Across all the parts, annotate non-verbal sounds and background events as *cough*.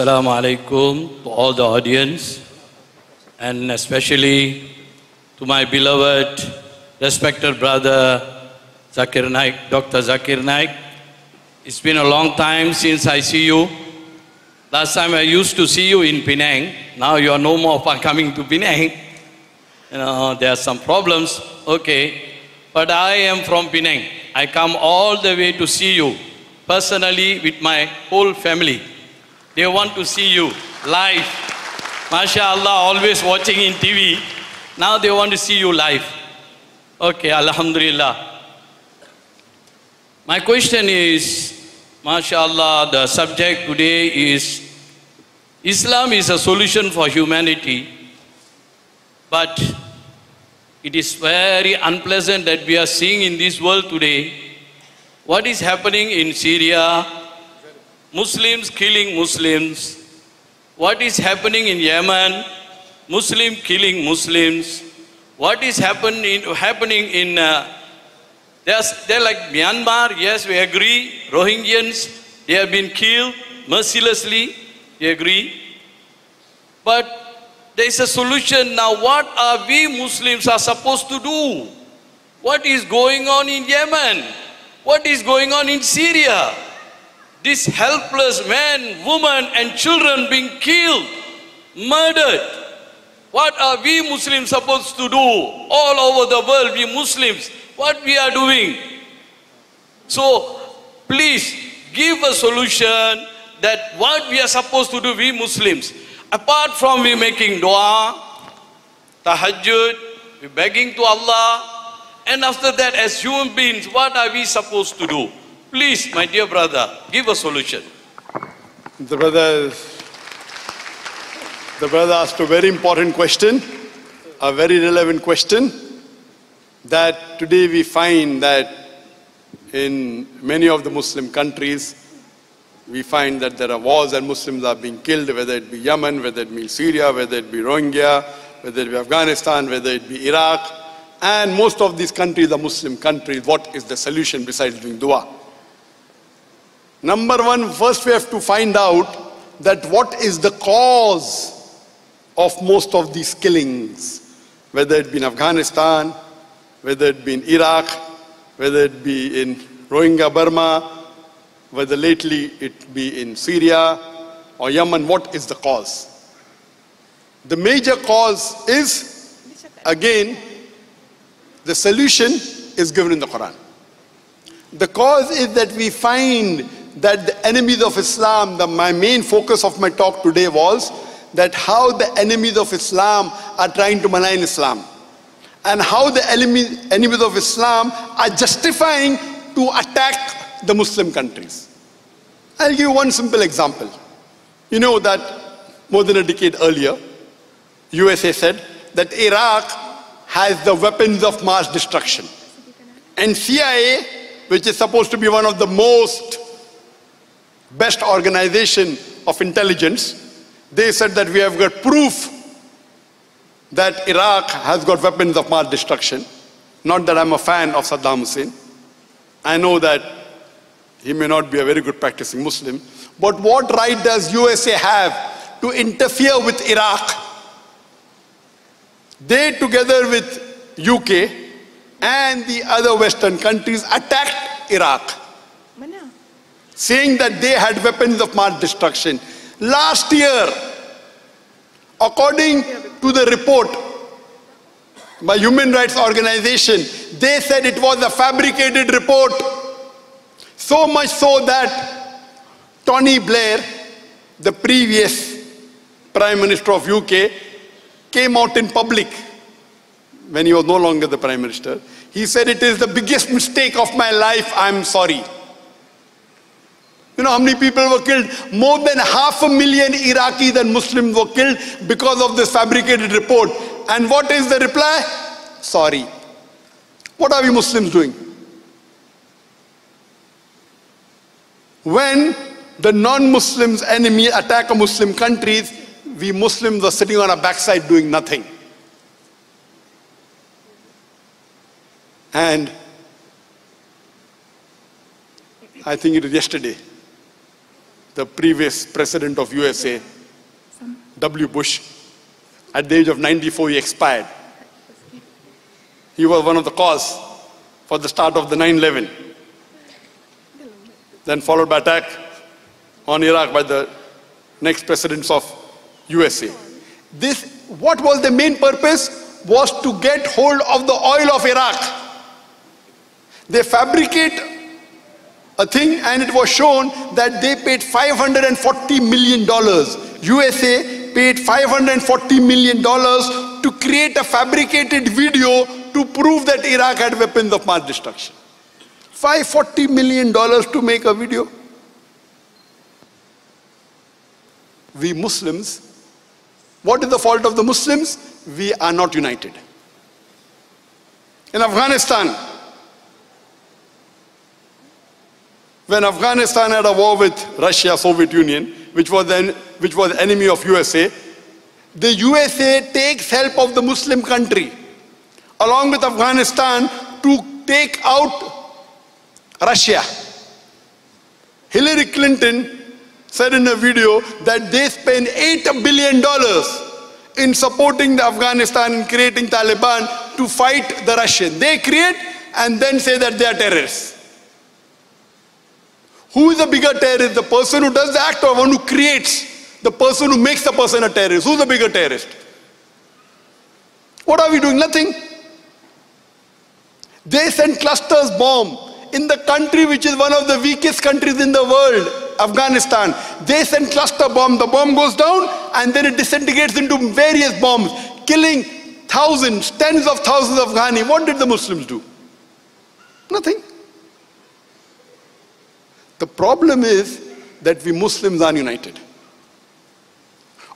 Assalamu alaikum to all the audience and especially to my beloved, respected brother Zakir Naik, Dr. Zakir Naik. It's been a long time since I see you. Last time I used to see you in Penang. Now you are no more coming to Penang. You know, there are some problems. Okay. But I am from Penang. I come all the way to see you personally with my whole family. They want to see you live. MashaAllah, always watching in TV. Now they want to see you live. Okay, Alhamdulillah. My question is, MashaAllah, the subject today is Islam is a solution for humanity, but it is very unpleasant that we are seeing in this world today what is happening in Syria, Muslims killing Muslims, what is happening in Yemen, Muslim killing Muslims, what is happening, happening in, uh, there's, they're like Myanmar, yes, we agree, Rohingyans, they have been killed mercilessly, we agree. But there is a solution now. What are we Muslims are supposed to do? What is going on in Yemen? What is going on in Syria? These helpless men, women, and children being killed, murdered. What are we Muslims supposed to do all over the world, we Muslims? What we are doing? So, please give a solution that what we are supposed to do, we Muslims. Apart from we making dua, tahajjud, we begging to Allah, and after that, as human beings, what are we supposed to do? Please, my dear brother, give a solution. The brother, the brother asked a very important question, a very relevant question. That today we find that in many of the Muslim countries, we find that there are wars and Muslims are being killed, whether it be Yemen, whether it be Syria, whether it be Rohingya, whether it be Afghanistan, whether it be Iraq. And most of these countries are Muslim countries. What is the solution besides doing dua? Number one, first we have to find out that what is the cause of most of these killings, whether it be in Afghanistan, whether it be in Iraq, whether it be in Rohingya Burma, whether lately it be in Syria or Yemen, what is the cause? The major cause is, again, the solution is given in the Quran. The cause is that we find that the enemies of Islam, the, my main focus of my talk today was that how the enemies of Islam are trying to malign Islam. And how the enemy, enemies of Islam are justifying to attack the Muslim countries. I'll give you one simple example. You know that more than a decade earlier, USA said that Iraq has the weapons of mass destruction. And CIA, which is supposed to be one of the most best organization of intelligence, they said that we have got proof that Iraq has got weapons of mass destruction. Not that I'm a fan of Saddam Hussein. I know that he may not be a very good practicing Muslim. But what right does USA have to interfere with Iraq? They together with UK and the other Western countries attacked Iraq. Saying that they had weapons of mass destruction. Last year, according to the report by Human Rights Organization, they said it was a fabricated report. So much so that Tony Blair, the previous Prime Minister of UK, came out in public when he was no longer the Prime Minister. He said, It is the biggest mistake of my life. I'm sorry. You know how many people were killed? More than half a million Iraqis and Muslims were killed because of this fabricated report. And what is the reply? Sorry. What are we Muslims doing? When the non-Muslims enemy attack a Muslim countries, we Muslims are sitting on our backside doing nothing. And I think it was yesterday. The previous president of USA, W. Bush. At the age of 94, he expired. He was one of the cause for the start of the 9-11. Then followed by attack on Iraq by the next presidents of USA. This, what was the main purpose? Was to get hold of the oil of Iraq. They fabricate a thing and it was shown that they paid 540 million dollars. USA paid 540 million dollars to create a fabricated video to prove that Iraq had weapons of mass destruction. 540 million dollars to make a video. We Muslims, what is the fault of the Muslims? We are not united. In Afghanistan, when Afghanistan had a war with Russia, Soviet Union, which was then which was enemy of USA, the USA takes help of the Muslim country along with Afghanistan to take out Russia. Hillary Clinton said in a video that they spend $8 billion in supporting the Afghanistan and creating Taliban to fight the Russian. They create and then say that they are terrorists. Who is the bigger terrorist? The person who does the act or one who creates? The person who makes the person a terrorist. Who's the bigger terrorist? What are we doing? Nothing. They send clusters bomb in the country which is one of the weakest countries in the world, Afghanistan. They send cluster bomb. The bomb goes down and then it disintegrates into various bombs, killing thousands, tens of thousands of Ghani. What did the Muslims do? Nothing. The problem is that we Muslims are united.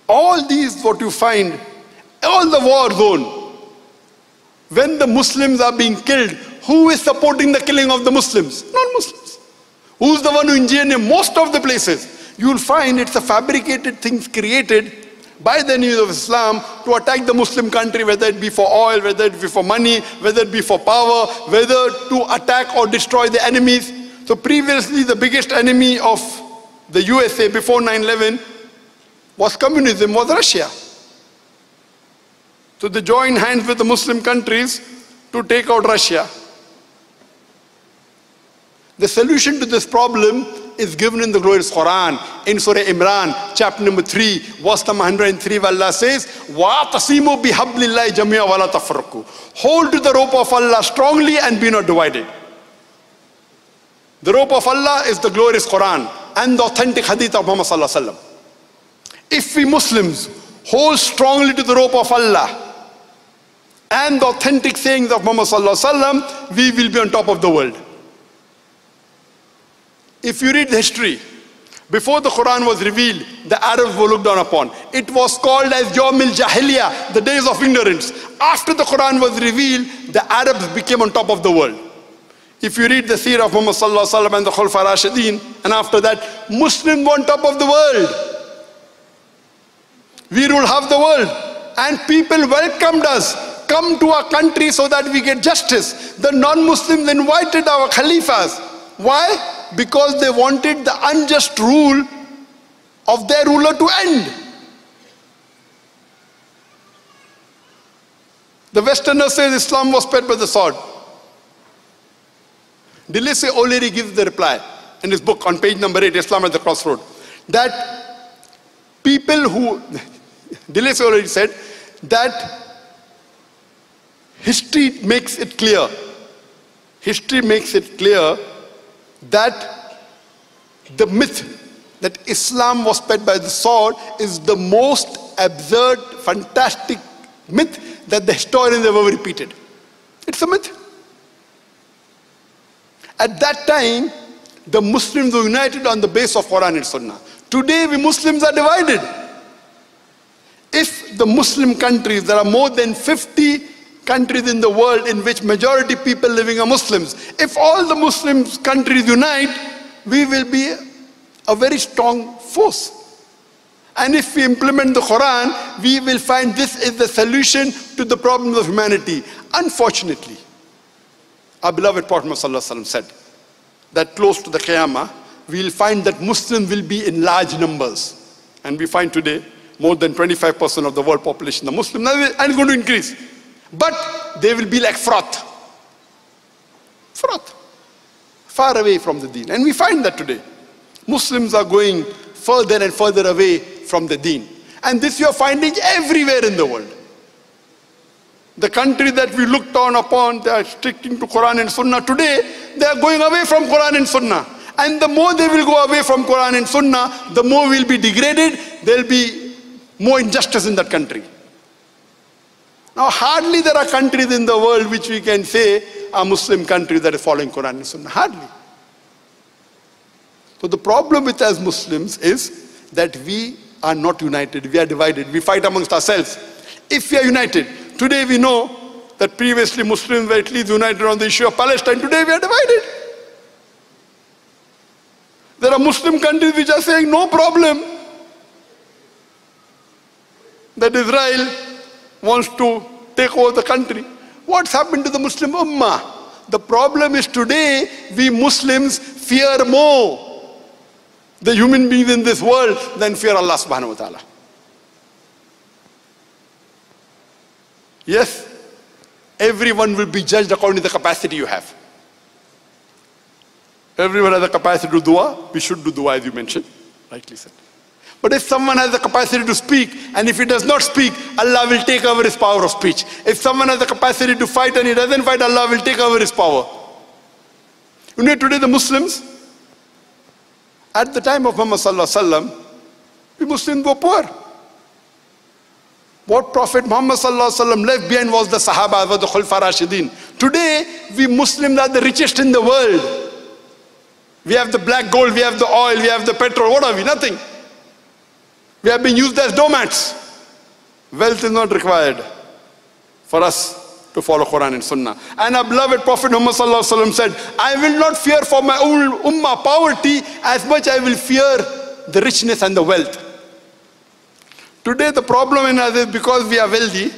All these, what you find, all the war zone, when the Muslims are being killed, who is supporting the killing of the Muslims? Non-Muslims. Who's the one who engineered most of the places? You'll find it's a fabricated things created by the news of Islam to attack the Muslim country, whether it be for oil, whether it be for money, whether it be for power, whether to attack or destroy the enemies. So previously the biggest enemy of the USA before 9-11 was communism, was Russia. So they joined hands with the Muslim countries to take out Russia. The solution to this problem is given in the glorious Quran in Surah Imran, chapter number 3, verse number 103, where Allah says, وَاعْتَصِمُوا بِحَبْلِ اللَّهِ جَمِيعًا وَلَا تَفْرَقُوا Hold to the rope of Allah strongly and be not divided. The rope of Allah is the glorious Quran and the authentic hadith of Muhammad. If we Muslims hold strongly to the rope of Allah and the authentic sayings of Muhammad we will be on top of the world. If you read the history, before the Quran was revealed, the Arabs were looked down upon. It was called as Yawmil Jahiliyyah, the days of ignorance. After the Quran was revealed, the Arabs became on top of the world. If you read the seerah of Muhammad sallallahu alaihi wasallam and the Khulfa Rashidin, and after that, Muslims on top of the world. We rule half the world. And people welcomed us. Come to our country so that we get justice. The non-Muslims invited our Khalifas. Why? Because they wanted the unjust rule of their ruler to end. The Westerners say Islam was spread by the sword. De Lacy O'Leary oh, gives the reply in his book on page number 8, Islam at the Crossroad, that people who, *laughs* De Lacy O'Leary said, that history makes it clear, history makes it clear that the myth that Islam was spread by the sword is the most absurd, fantastic myth that the historians ever repeated. It's a myth. At that time, the Muslims were united on the base of Quran and Sunnah. Today, we Muslims are divided. If the Muslim countries, there are more than 50 countries in the world in which majority people living are Muslims. If all the Muslim countries unite, we will be a very strong force. And if we implement the Quran, we will find this is the solution to the problems of humanity. Unfortunately, our beloved Prophet ﷺ said that close to the Qiyamah, we'll find that Muslims will be in large numbers. And we find today more than 25% of the world population are Muslim, and it's going to increase. But they will be like froth. Froth. Far away from the deen. And we find that today. Muslims are going further and further away from the deen. And this you are finding everywhere in the world. The country that we looked down upon, they are sticking to Quran and Sunnah. Today, they are going away from Quran and Sunnah. And the more they will go away from Quran and Sunnah, the more we'll be degraded. There will be more injustice in that country. Now, hardly there are countries in the world which we can say are Muslim countries that are following Quran and Sunnah. Hardly. So the problem with us Muslims is that we are not united. We are divided. We fight amongst ourselves. If we are united, today we know that previously Muslims were at least united on the issue of Palestine. Today we are divided. There are Muslim countries which are saying no problem that Israel wants to take over the country. What's happened to the Muslim Ummah? The problem is today we Muslims fear more the human beings in this world than fear Allah subhanahu wa ta'ala. Yes, everyone will be judged according to the capacity you have. Everyone has the capacity to dua. We should do dua as you mentioned, rightly said. But if someone has the capacity to speak, and if he does not speak, Allah will take over his power of speech. If someone has the capacity to fight and he doesn't fight, Allah will take over his power. You know, today the Muslims, at the time of Muhammad Sallallahu Alaihi Wasallam, we Muslims were poor. What Prophet Muhammad left behind was the Sahaba, was the Khulfa Rashidin. Today, we Muslims are the richest in the world. We have the black gold, we have the oil, we have the petrol. What are we? Nothing. We have been used as doormats. Wealth is not required for us to follow Quran and Sunnah. And our beloved Prophet Muhammad said, I will not fear for my own ummah poverty as much I will fear the richness and the wealth. Today the problem in us is because we are wealthy,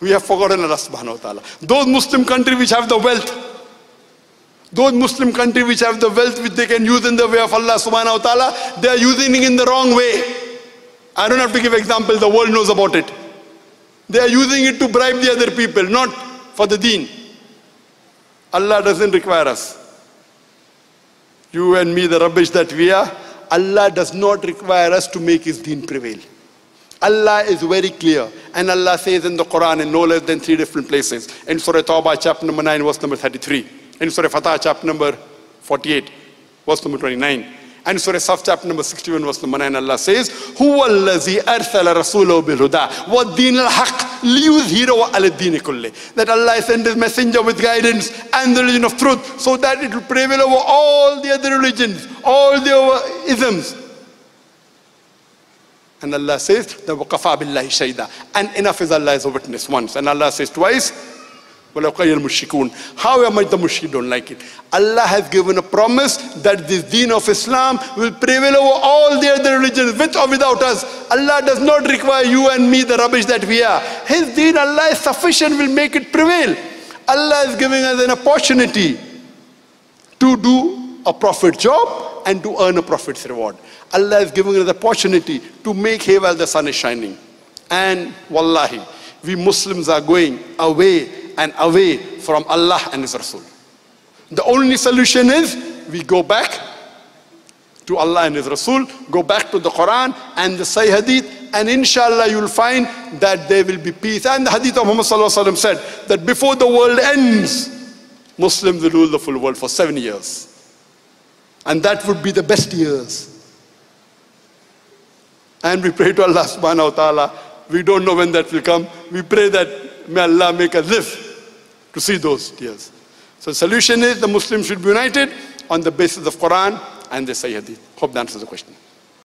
we have forgotten Allah subhanahu wa ta'ala. Those Muslim countries which have the wealth, those Muslim countries which have the wealth which they can use in the way of Allah subhanahu wa ta'ala, they are using it in the wrong way. I don't have to give examples, the world knows about it. They are using it to bribe the other people, not for the deen. Allah doesn't require us. You and me, the rubbish that we are, Allah does not require us to make His deen prevail. Allah is very clear. And Allah says in the Quran in no less than three different places. In Surah Tawbah, chapter number 9, verse number 33. In Surah Fatah, chapter number 48, verse number 29. And Surah Saf, chapter number 61, verse number 9, Allah says, هُوَ الَّذِي أَرْسَلَ رَسُولَهُ بِالْهُدَى وَالدِّينِ الْحَقِّ لِيُظْهِرَهُ عَلَى الدِّينِ كُلِّهِ That Allah sent His messenger with guidance and the religion of truth so that it will prevail over all the other religions, all the other isms. And Allah says, the وَقَفَى بِاللَّهِ شَيْدًا And enough is Allah as a witness once. And Allah says twice, However much the mushrik don't like it. Allah has given a promise that this deen of Islam will prevail over all the other religions with or without us. Allah does not require you and me the rubbish that we are. His deen, Allah is sufficient, will make it prevail. Allah is giving us an opportunity to do a prophet job and to earn a prophet's reward. Allah is giving us the opportunity to make hay while the sun is shining. And wallahi, we Muslims are going away and away from Allah and His Rasul. The only solution is we go back to Allah and His Rasul, go back to the Quran and the Sahih Hadith, and inshallah you'll find that there will be peace. And the Hadith of Muhammad said that before the world ends, Muslims will rule the full world for seven years. And that would be the best years. And we pray to Allah subhanahu wa ta'ala. We don't know when that will come. We pray that may Allah make us live to see those tears. So the solution is the Muslims should be united on the basis of Quran and the Sahih Hope that answers the question.